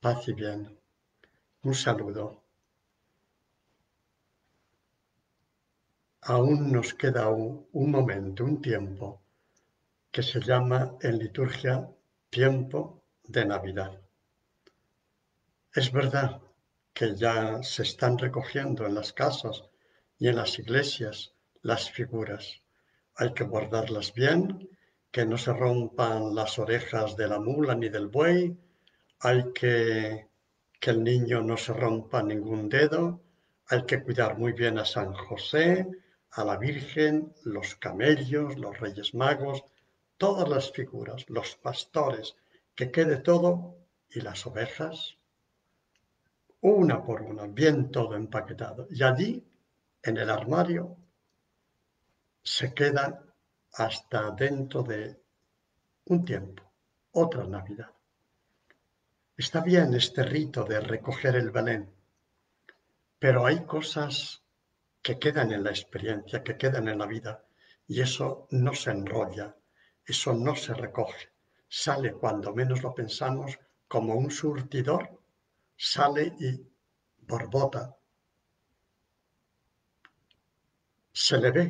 Paz y bien. Un saludo. Aún nos queda un, momento, un tiempo, que se llama en liturgia tiempo de Navidad. Es verdad que ya se están recogiendo en las casas y en las iglesias las figuras. Hay que guardarlas bien, que no se rompan las orejas de la mula ni del buey, hay que que el niño no se rompa ningún dedo, hay que cuidar muy bien a San José, a la Virgen, los camellos, los Reyes Magos, todas las figuras, los pastores, que quede todo y las ovejas, una por una, bien todo empaquetado. Y allí, en el armario, se queda hasta dentro de un tiempo, otra Navidad. Está bien este rito de recoger el Belén, pero hay cosas que quedan en la experiencia, que quedan en la vida, y eso no se enrolla, eso no se recoge. Sale cuando menos lo pensamos como un surtidor, sale y borbota. Se le ve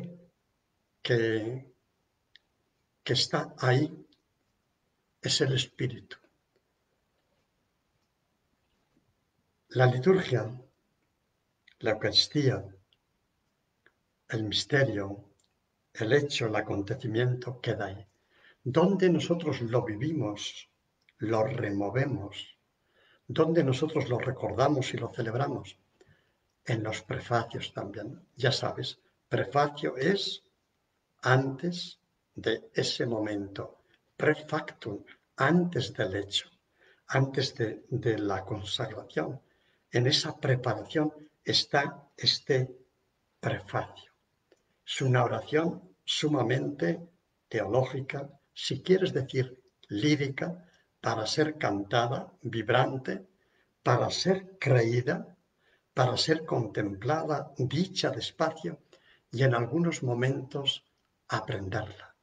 que, que está ahí, es el espíritu. La liturgia, la Eucaristía, el misterio, el hecho, el acontecimiento queda ahí. Donde nosotros lo vivimos, lo removemos, donde nosotros lo recordamos y lo celebramos, en los prefacios también. Ya sabes, prefacio es antes de ese momento, prefactum, antes del hecho, antes de, de la consagración en esa preparación está este prefacio. Es una oración sumamente teológica, si quieres decir lírica, para ser cantada, vibrante, para ser creída, para ser contemplada, dicha despacio y en algunos momentos aprenderla.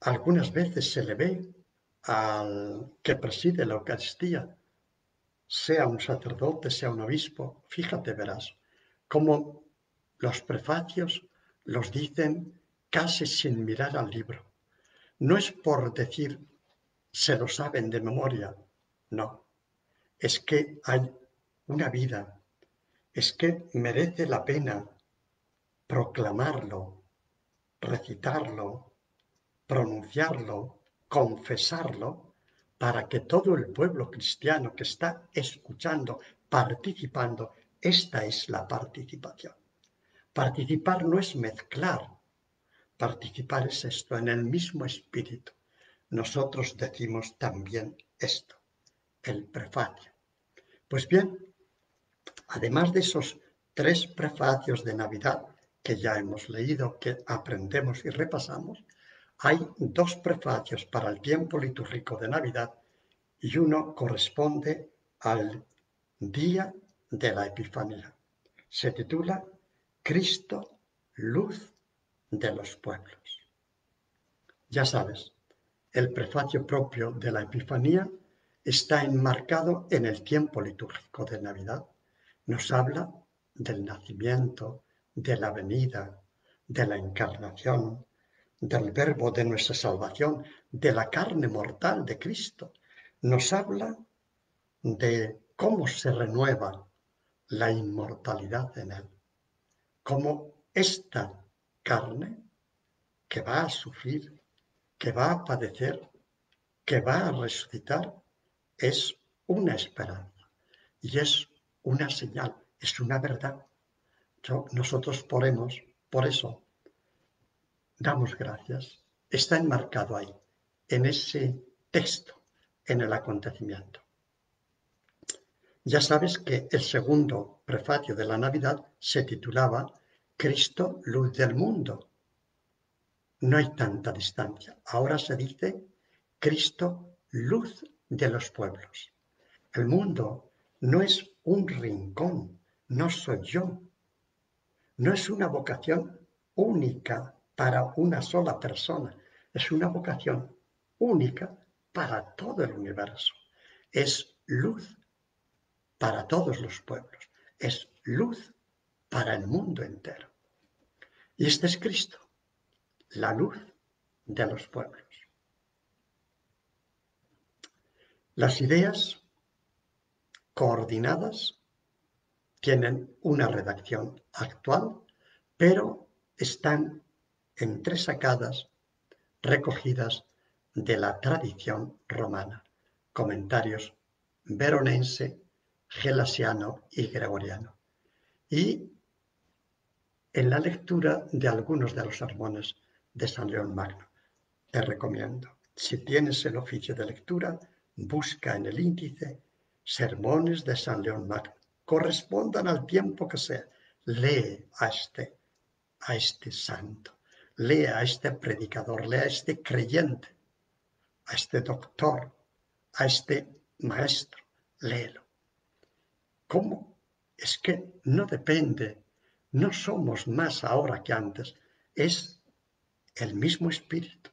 Algunas veces se le ve al que preside la Eucaristía sea un sacerdote, sea un obispo, fíjate, verás, cómo los prefacios los dicen casi sin mirar al libro. No es por decir se lo saben de memoria, no. Es que hay una vida, es que merece la pena proclamarlo, recitarlo, pronunciarlo, confesarlo, para que todo el pueblo cristiano que está escuchando, participando, esta es la participación. Participar no es mezclar, participar es esto, en el mismo espíritu. Nosotros decimos también esto, el prefacio. Pues bien, además de esos tres prefacios de Navidad que ya hemos leído, que aprendemos y repasamos, hay dos prefacios para el tiempo litúrgico de Navidad y uno corresponde al día de la Epifanía. Se titula Cristo, luz de los pueblos. Ya sabes, el prefacio propio de la Epifanía está enmarcado en el tiempo litúrgico de Navidad. Nos habla del nacimiento, de la venida, de la encarnación, del verbo de nuestra salvación, de la carne mortal de Cristo. Nos habla de cómo se renueva la inmortalidad en él, cómo esta carne que va a sufrir, que va a padecer, que va a resucitar, es una esperanza y es una señal, es una verdad. Nosotros podemos, por eso, damos gracias, está enmarcado ahí, en ese texto, en el acontecimiento. Ya sabes que el segundo prefacio de la Navidad se titulaba Cristo, luz del mundo. No hay tanta distancia. Ahora se dice Cristo, luz de los pueblos. El mundo no es un rincón, no soy yo. No es una vocación única para una sola persona. Es una vocación única para todo el universo. es luz para todos los pueblos, es luz para el mundo entero. Y este es Cristo, la luz de los pueblos. Las ideas coordinadas tienen una redacción actual, pero están entresacadas, recogidas de la tradición romana. Comentarios veronense, gelasiano y gregoriano. Y en la lectura de algunos de los sermones de San León Magno. Te recomiendo, si tienes el oficio de lectura, busca en el índice sermones de San León Magno. Correspondan al tiempo que sea. Lee a este, a este santo, lee a este predicador, lee a este creyente, a este doctor, a este maestro, léelo. ¿Cómo? Es que no depende, no somos más ahora que antes, es el mismo espíritu.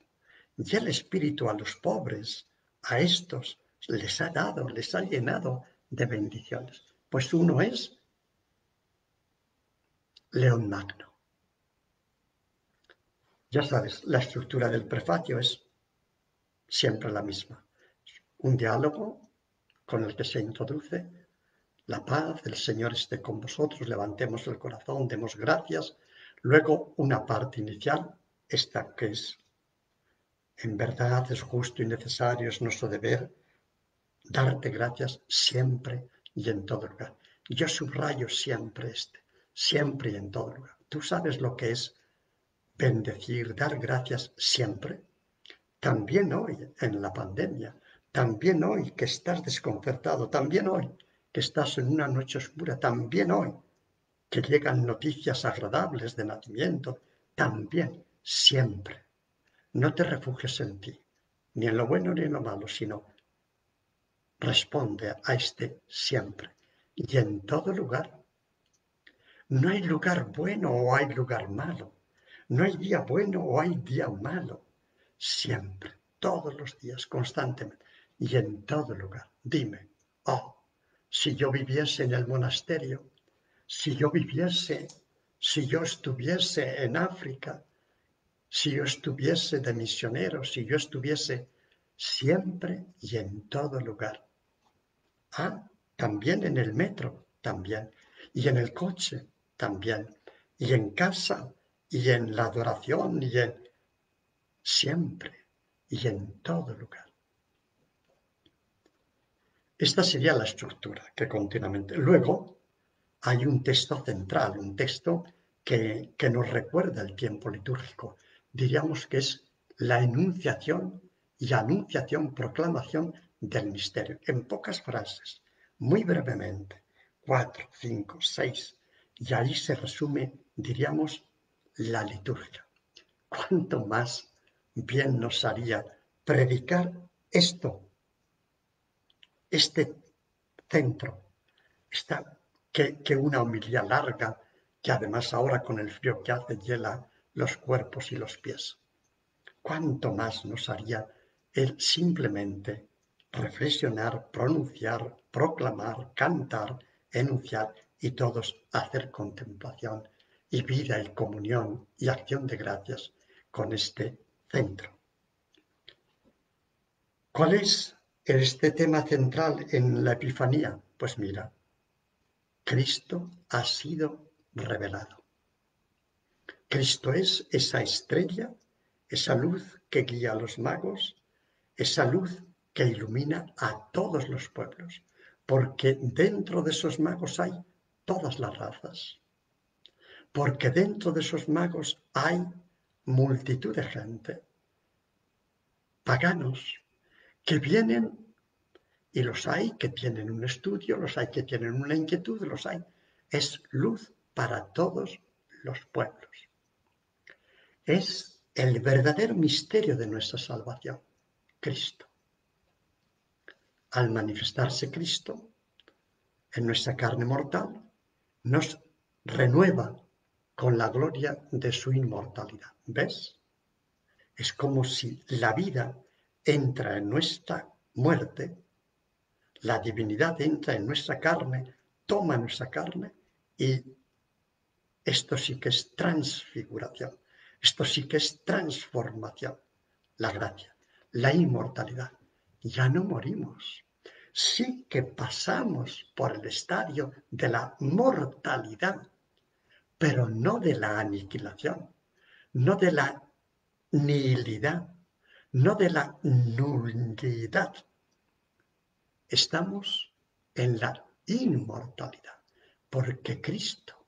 Y el espíritu a los pobres, a estos, les ha dado, les ha llenado de bendiciones. Pues uno es León Magno. Ya sabes, la estructura del prefacio es siempre la misma. Un diálogo con el que se introduce la paz, el Señor esté con vosotros, levantemos el corazón, demos gracias. Luego una parte inicial, esta que es, en verdad es justo y necesario, es nuestro deber darte gracias siempre y en todo lugar. Yo subrayo siempre este, siempre y en todo lugar. Tú sabes lo que es bendecir, dar gracias siempre. También hoy, en la pandemia, también hoy que estás desconcertado, también hoy que estás en una noche oscura, también hoy que llegan noticias agradables de nacimiento, también, siempre. No te refugies en ti, ni en lo bueno ni en lo malo, sino responde a este siempre y en todo lugar. No hay lugar bueno o hay lugar malo. No hay día bueno o hay día malo. Siempre, todos los días, constantemente y en todo lugar. Dime, oh, si yo viviese en el monasterio, si yo viviese, si yo estuviese en África, si yo estuviese de misionero, si yo estuviese siempre y en todo lugar. Ah, también en el metro, también, y en el coche, también, y en casa, y en la adoración, y en siempre, y en todo lugar. Esta sería la estructura que continuamente. Luego hay un texto central, un texto que, que nos recuerda el tiempo litúrgico. Diríamos que es la enunciación y anunciación, proclamación del misterio, en pocas frases, muy brevemente, cuatro, cinco, seis, y ahí se resume, diríamos, la liturgia. ¿Cuánto más bien nos haría predicar esto este centro que, que una homilía larga, que además ahora con el frío que hace hiela los cuerpos y los pies. ¿Cuánto más nos haría el simplemente reflexionar, pronunciar, proclamar, cantar, enunciar y todos hacer contemplación y vida y comunión y acción de gracias con este centro? ¿Cuál es este tema central en la Epifanía? Pues mira, Cristo ha sido revelado. Cristo es esa estrella, esa luz que guía a los magos, esa luz que ilumina a todos los pueblos, porque dentro de esos magos hay todas las razas, porque dentro de esos magos hay multitud de gente, paganos, que vienen y los hay que tienen un estudio, los hay que tienen una inquietud, los hay. Es luz para todos los pueblos. Es el verdadero misterio de nuestra salvación, Cristo. Al manifestarse Cristo en nuestra carne mortal, nos renueva con la gloria de su inmortalidad. ¿Ves? Es como si la vida entra en nuestra muerte, La divinidad entra en nuestra carne, toma nuestra carne y esto sí que es transfiguración, esto sí que es transformación, la gracia, la inmortalidad. Ya no morimos, sí que pasamos por el estadio de la mortalidad, pero no de la aniquilación, no de la nihilidad, no de la nulidad. Estamos en la inmortalidad, porque Cristo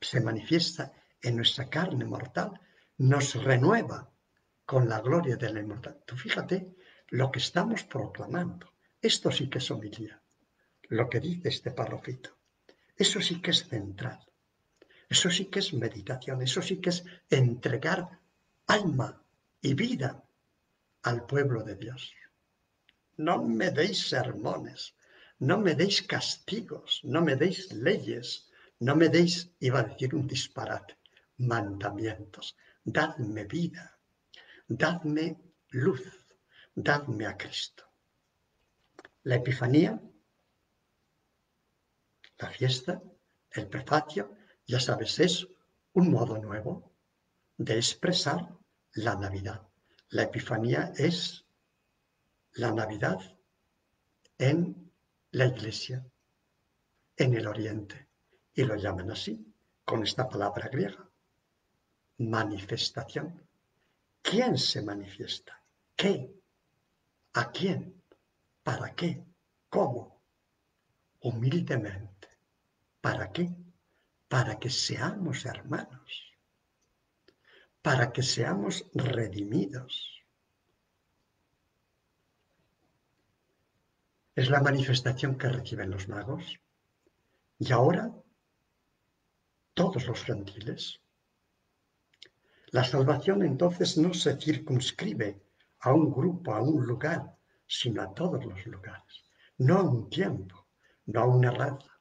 se manifiesta en nuestra carne mortal, nos renueva con la gloria de la inmortalidad. Tú fíjate lo que estamos proclamando. Esto sí que es homilía, lo que dice este parrofito. Eso sí que es central. Eso sí que es meditación. Eso sí que es entregar alma y vida al pueblo de Dios. No me deis sermones, no me deis castigos, no me deis leyes, no me deis, iba a decir un disparate, mandamientos. Dadme vida, dadme luz, dadme a Cristo. La Epifanía, la fiesta, el prefacio, ya sabes, es un modo nuevo de expresar la Navidad. La Epifanía es la Navidad en la Iglesia, en el Oriente, y lo llaman así, con esta palabra griega, manifestación. ¿Quién se manifiesta? ¿Qué? ¿A quién? ¿Para qué? ¿Cómo? Humildemente. ¿Para qué? Para que seamos hermanos. Para que seamos redimidos. Es la manifestación que reciben los magos. Y ahora, todos los gentiles la salvación entonces no se circunscribe a un grupo, a un lugar, sino a todos los lugares. No a un tiempo, no a una raza,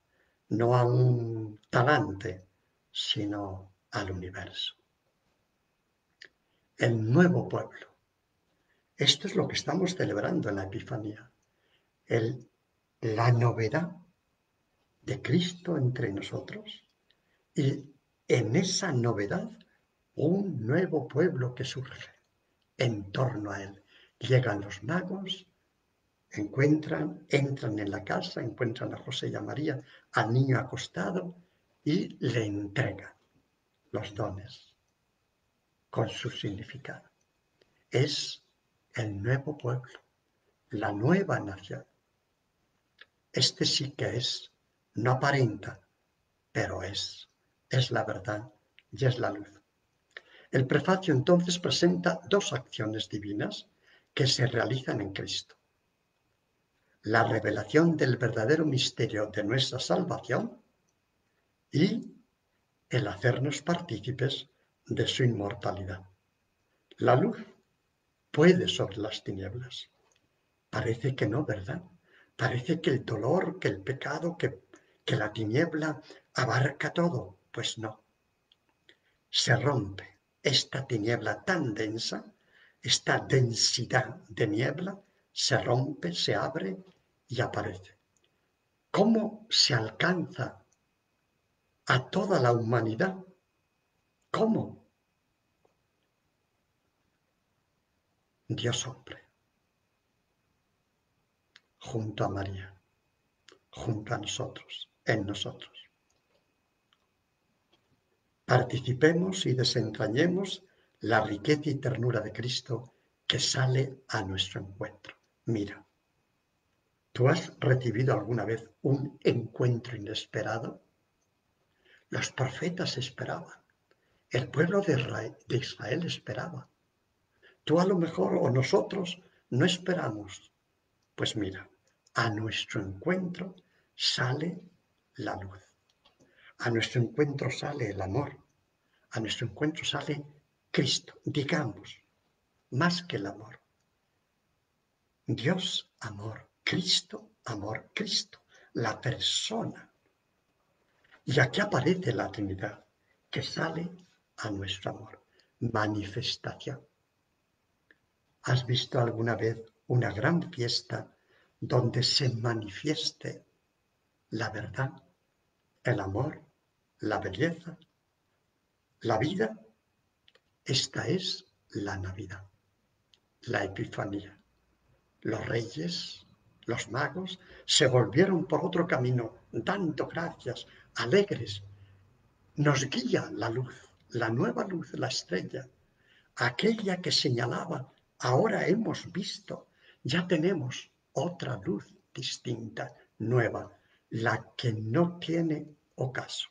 no a un talante, sino al universo. El nuevo pueblo. Esto es lo que estamos celebrando en la Epifanía. El, la novedad de Cristo entre nosotros y en esa novedad un nuevo pueblo que surge en torno a él. Llegan los magos, encuentran, entran en la casa, encuentran a José y a María, al niño acostado y le entregan los dones con su significado. Es el nuevo pueblo, la nueva nación. Este sí que es, no aparenta, pero es, es la verdad y es la luz. El prefacio entonces presenta dos acciones divinas que se realizan en Cristo. La revelación del verdadero misterio de nuestra salvación y el hacernos partícipes de su inmortalidad. La luz puede sobre las tinieblas. Parece que no, ¿verdad? Parece que el dolor, que el pecado, que, que la tiniebla abarca todo. Pues no. Se rompe esta tiniebla tan densa, esta densidad de niebla, se rompe, se abre y aparece. ¿Cómo se alcanza a toda la humanidad? ¿Cómo? Dios hombre, junto a María, junto a nosotros, en nosotros. Participemos y desentrañemos la riqueza y ternura de Cristo que sale a nuestro encuentro. Mira, ¿tú has recibido alguna vez un encuentro inesperado? Los profetas esperaban, el pueblo de Israel esperaba. Tú a lo mejor o nosotros no esperamos. Pues mira, a nuestro encuentro sale la luz. A nuestro encuentro sale el amor. A nuestro encuentro sale Cristo, digamos, más que el amor. Dios, amor. Cristo, amor. Cristo, la persona. Y aquí aparece la Trinidad, que sale a nuestro amor. Manifestación. ¿Has visto alguna vez una gran fiesta donde se manifieste la verdad, el amor, la belleza, la vida? Esta es la Navidad, la Epifanía. Los reyes, los magos, se volvieron por otro camino, dando gracias, alegres. Nos guía la luz, la nueva luz, la estrella, aquella que señalaba, ahora hemos visto, ya tenemos otra luz distinta, nueva, la que no tiene ocaso.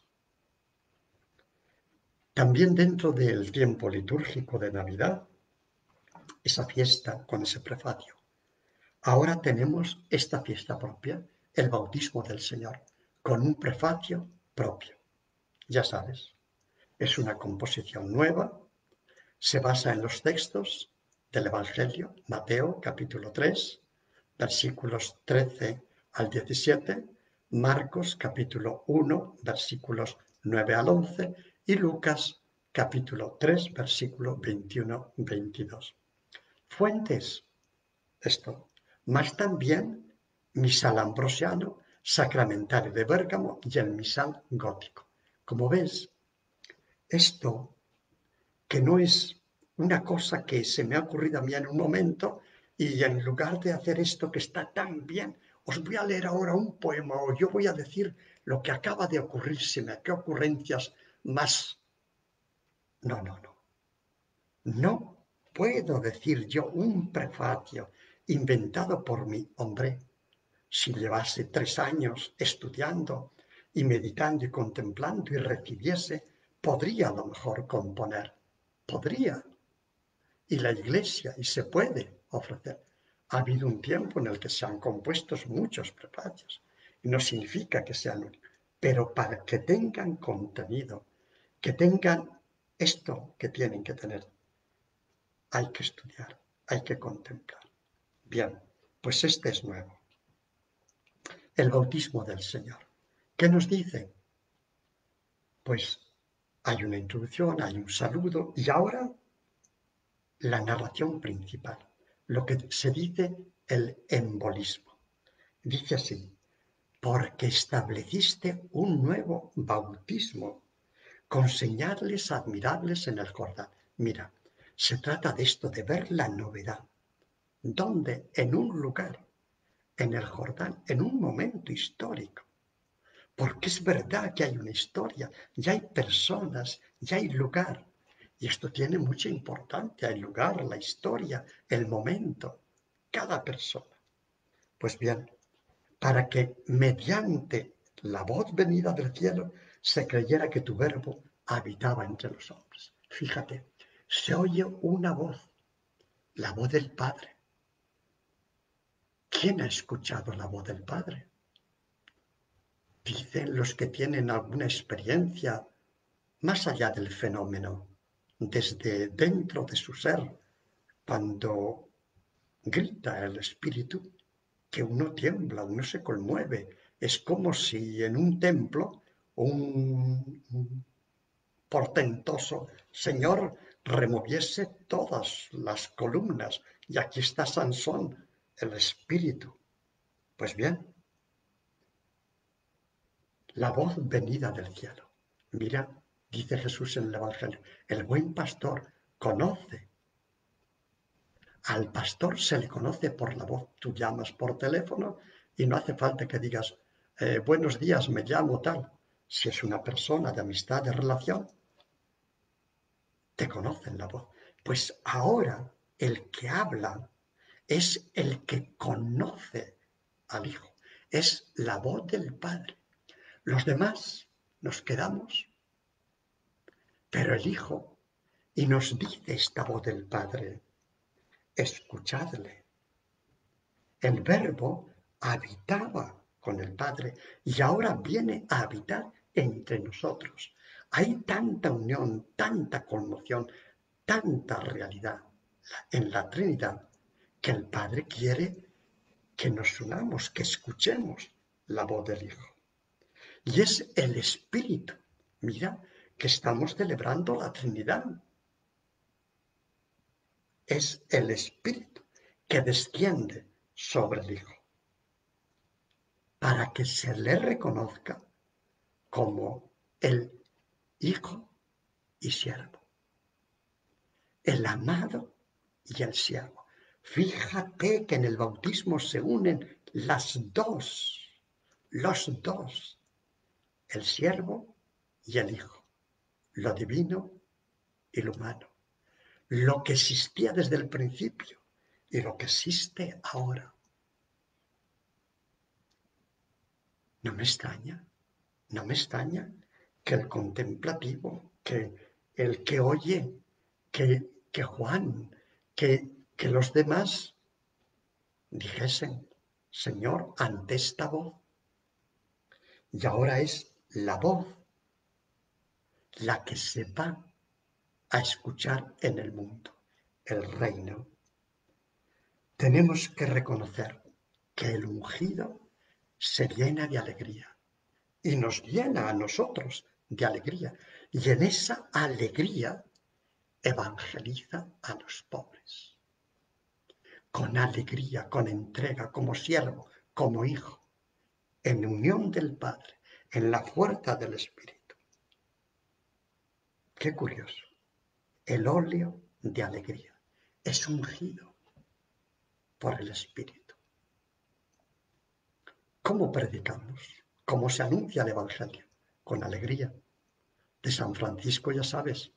También dentro del tiempo litúrgico de Navidad, esa fiesta con ese prefacio, ahora tenemos esta fiesta propia, el bautismo del Señor, con un prefacio propio. Ya sabes, es una composición nueva, se basa en los textos del Evangelio, Mateo capítulo 3, versículos 13 al 17, Marcos capítulo 1, versículos 9 al 11 y Lucas capítulo 3, versículo 21-22. Fuentes, esto, más también misal ambrosiano, sacramentario de Bérgamo y el misal gótico. Como ves, esto que no es una cosa que se me ha ocurrido a mí en un momento y en lugar de hacer esto que está tan bien, os voy a leer ahora un poema o yo voy a decir lo que acaba de ocurrírseme, qué ocurrencias más. No, no, no. No puedo decir yo un prefacio inventado por mi hombre. Si llevase tres años estudiando y meditando y contemplando y recibiese, podría a lo mejor componer. Podría. Y la iglesia, y se puede ofrecer. Ha habido un tiempo en el que se han compuesto muchos prefacios. Y no significa que sean únicos. Pero para que tengan contenido, que tengan esto que tienen que tener. Hay que estudiar, hay que contemplar. Bien, pues este es nuevo. El bautismo del Señor. ¿Qué nos dice? Pues hay una introducción, hay un saludo y ahora la narración principal, lo que se dice el embolismo. Dice así, porque estableciste un nuevo bautismo con señales admirables en el Jordán. Mira, se trata de esto, de ver la novedad. ¿Dónde? En un lugar, en el Jordán, en un momento histórico. Porque es verdad que hay una historia, ya hay personas, ya hay lugar. Y esto tiene mucha importancia, el lugar, la historia, el momento, cada persona. Pues bien, para que mediante la voz venida del cielo se creyera que tu verbo habitaba entre los hombres. Fíjate, se oye una voz, la voz del Padre. ¿Quién ha escuchado la voz del Padre? Dicen los que tienen alguna experiencia más allá del fenómeno, desde dentro de su ser, cuando grita el Espíritu, que uno tiembla, uno se conmueve. Es como si en un templo un portentoso señor removiese todas las columnas y aquí está Sansón, el espíritu. Pues bien, la voz venida del cielo. Mira, dice Jesús en el Evangelio, el buen pastor conoce. Al pastor se le conoce por la voz. Tú llamas por teléfono y no hace falta que digas, eh, buenos días, me llamo tal si es una persona de amistad, de relación, te conocen la voz. Pues ahora el que habla es el que conoce al Hijo, es la voz del Padre. Los demás nos quedamos, pero el Hijo, y nos dice esta voz del Padre, escuchadle. El verbo habitaba con el Padre y ahora viene a habitar entre nosotros. Hay tanta unión, tanta conmoción, tanta realidad en la Trinidad que el Padre quiere que nos unamos, que escuchemos la voz del Hijo. Y es el Espíritu. Mira que estamos celebrando la Trinidad. es el Espíritu que desciende sobre el Hijo, para que se le reconozca como el Hijo y siervo, el amado y el siervo. Fíjate que en el bautismo se unen las dos, los dos, el siervo y el Hijo, lo divino y lo humano, lo que existía desde el principio y lo que existe ahora. No me extraña, no me extraña que el contemplativo, que el que oye, que, que Juan, que, que los demás dijesen, Señor, ante esta voz. Y ahora es la voz la que se va a escuchar en el mundo, el reino. Tenemos que reconocer que el ungido se llena de alegría y nos llena a nosotros de alegría. Y en esa alegría evangeliza a los pobres. Con alegría, con entrega, como siervo, como hijo, en unión del Padre, en la fuerza del Espíritu. Qué curioso. El óleo de alegría es ungido por el Espíritu. ¿Cómo predicamos? ¿Cómo se anuncia el Evangelio? Con alegría. De San Francisco, ya sabes,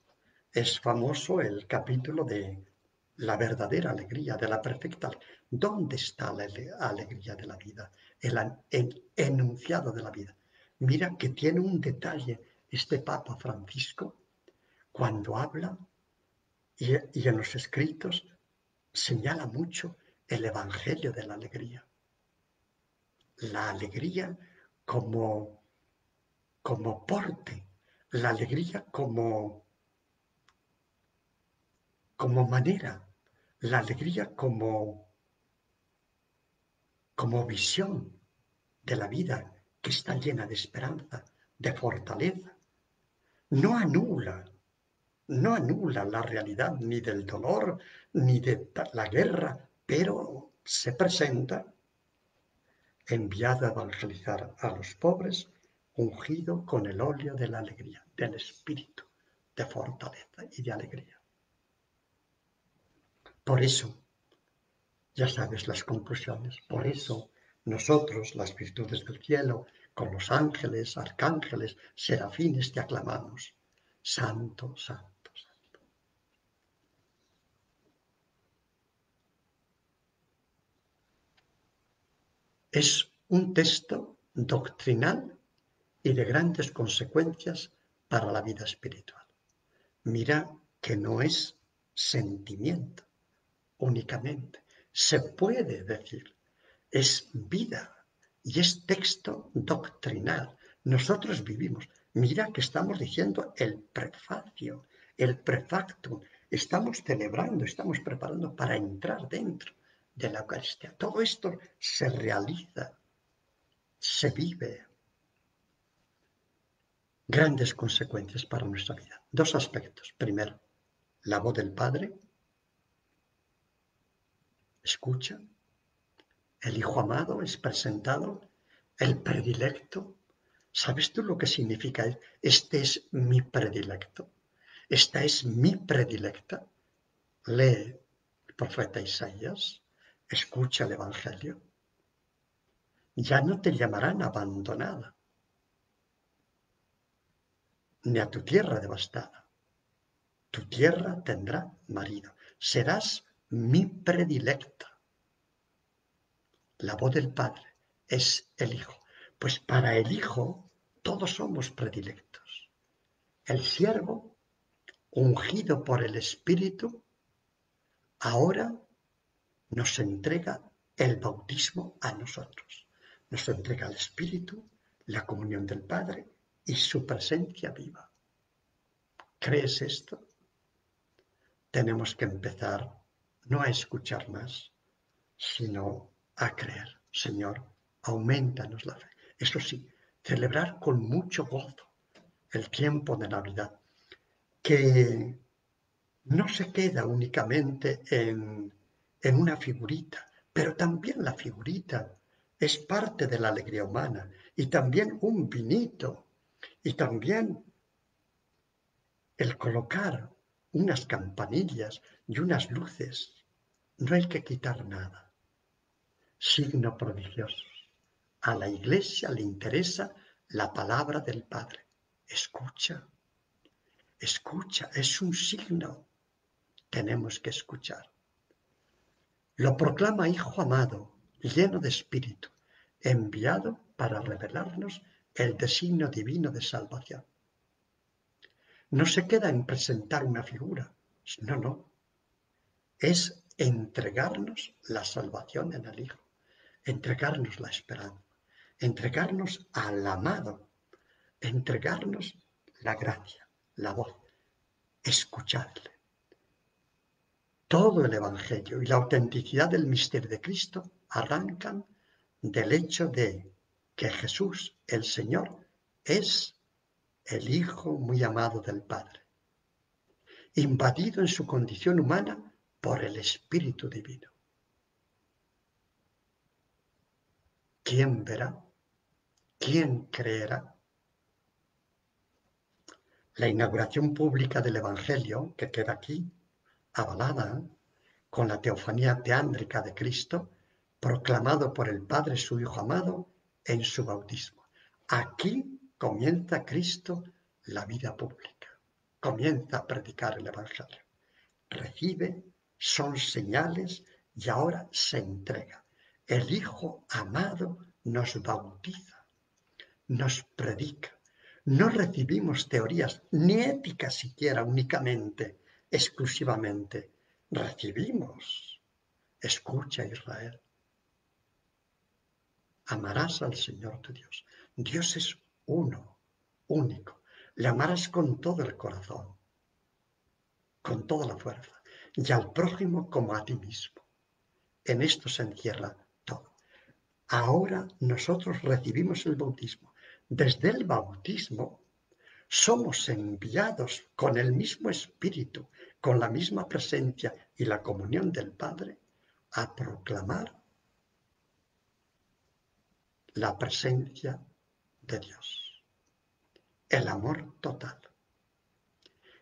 es famoso el capítulo de la verdadera alegría, de la perfecta. ¿Dónde está la alegría de la vida? El, enunciado de la vida. Mira que tiene un detalle este Papa Francisco cuando habla y, en los escritos señala mucho el Evangelio de la alegría. La alegría como, como porte, la alegría como, como manera, la alegría como, como visión de la vida que está llena de esperanza, de fortaleza. No anula no anula la realidad ni del dolor ni de la guerra, pero se presenta enviado a evangelizar a los pobres, ungido con el óleo de la alegría, del espíritu de fortaleza y de alegría. Por eso, ya sabes las conclusiones, por eso nosotros, las virtudes del cielo, con los ángeles, arcángeles, serafines, te aclamamos. Santo, santo. Es un texto doctrinal y de grandes consecuencias para la vida espiritual. Mira que no es sentimiento únicamente. Se puede decir, es vida y es texto doctrinal. Nosotros vivimos. Mira que estamos diciendo el prefacio, el prefactum. Estamos celebrando, estamos preparando para entrar dentro de la Eucaristía. Todo esto se realiza, se vive. Grandes consecuencias para nuestra vida. Dos aspectos. Primero, la voz del Padre. Escucha. El Hijo amado es presentado. El predilecto. ¿Sabes tú lo que significa? Este es mi predilecto. Esta es mi predilecta. Lee el profeta Isaías escucha el Evangelio, ya no te llamarán abandonada, ni a tu tierra devastada. Tu tierra tendrá marido. Serás mi predilecta. La voz del Padre es el Hijo. Pues para el Hijo todos somos predilectos. El siervo, ungido por el Espíritu, ahora nos entrega el bautismo a nosotros. Nos entrega el Espíritu, la comunión del Padre y su presencia viva. ¿Crees esto? Tenemos que empezar no a escuchar más, sino a creer. Señor, aumentanos la fe. Eso sí, celebrar con mucho gozo el tiempo de Navidad. Que no se queda únicamente en, en una figurita, pero también la figurita es parte de la alegría humana y también un vinito y también el colocar unas campanillas y unas luces. No hay que quitar nada. Signo prodigioso. A la iglesia le interesa la palabra del Padre. Escucha, escucha, es un signo. Tenemos que escuchar. Lo proclama Hijo amado, lleno de espíritu, enviado para revelarnos el designio divino de salvación. No se queda en presentar una figura, no, no. Es entregarnos la salvación en el Hijo, entregarnos la esperanza, entregarnos al amado, entregarnos la gracia, la voz, escucharle. Todo el Evangelio y la autenticidad del misterio de Cristo arrancan del hecho de que Jesús, el Señor, es el Hijo muy amado del Padre, invadido en su condición humana por el Espíritu Divino. ¿Quién verá? ¿Quién creerá? La inauguración pública del Evangelio, que queda aquí, avalada con la teofanía teándrica de Cristo, proclamado por el Padre su Hijo amado en su bautismo. Aquí comienza Cristo la vida pública, comienza a predicar el Evangelio. Recibe, son señales y ahora se entrega. El Hijo amado nos bautiza, nos predica. No recibimos teorías ni éticas siquiera únicamente, exclusivamente. Recibimos. Escucha Israel amarás al Señor tu Dios. Dios es uno, único. Le amarás con todo el corazón, con toda la fuerza, y al prójimo como a ti mismo. En esto se encierra todo. Ahora nosotros recibimos el bautismo. Desde el bautismo somos enviados con el mismo espíritu, con la misma presencia y la comunión del Padre a proclamar la presencia de Dios. El amor total.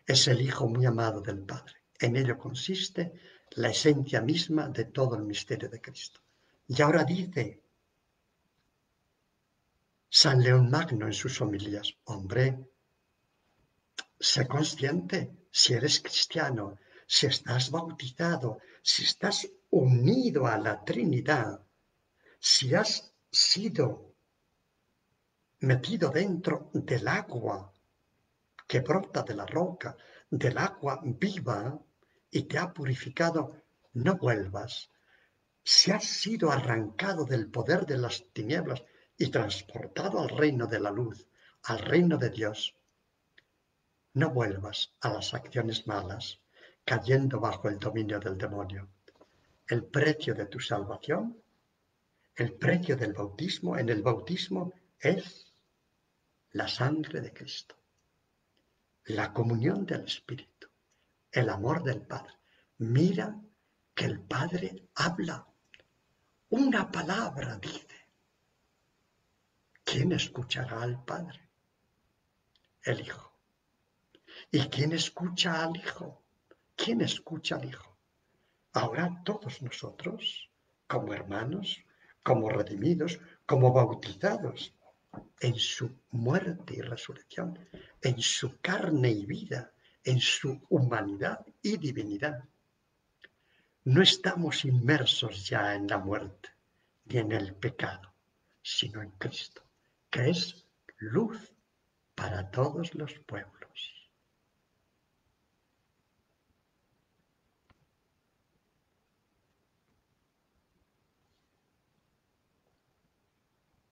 Es el Hijo muy amado del Padre. En ello consiste la esencia misma de todo el misterio de Cristo. Y ahora dice San León Magno en sus homilías, hombre, sé consciente si eres cristiano, si estás bautizado, si estás unido a la Trinidad, si has sido metido dentro del agua que brota de la roca, del agua viva y te ha purificado, no vuelvas. Si has sido arrancado del poder de las tinieblas y transportado al reino de la luz, al reino de Dios, no vuelvas a las acciones malas, cayendo bajo el dominio del demonio. El precio de tu salvación el precio del bautismo en el bautismo es la sangre de Cristo, la comunión del Espíritu, el amor del Padre. Mira que el Padre habla, una palabra dice. ¿Quién escuchará al Padre? El Hijo. ¿Y quién escucha al Hijo? ¿Quién escucha al Hijo? Ahora todos nosotros, como hermanos, como redimidos, como bautizados en su muerte y resurrección, en su carne y vida, en su humanidad y divinidad. No estamos inmersos ya en la muerte ni en el pecado, sino en Cristo, que es luz para todos los pueblos.